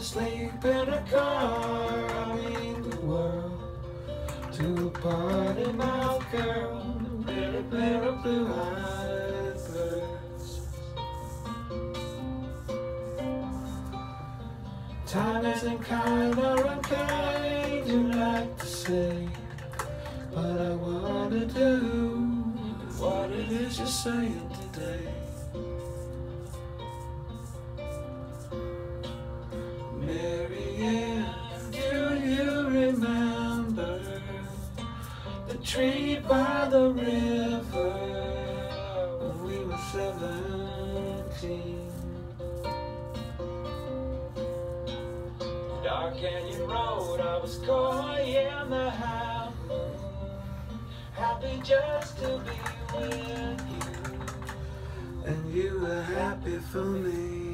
Sleep in a car. I mean the world to a party mouth girl. Little pair of blue eyed birds. Time isn't kind or unkind, you like to say. But I wanna do what it is you're saying today. Tree by the river we were seventeen? Dark Canyon Road, I was coy in the moon, happy just to be with you, and you were happy for me.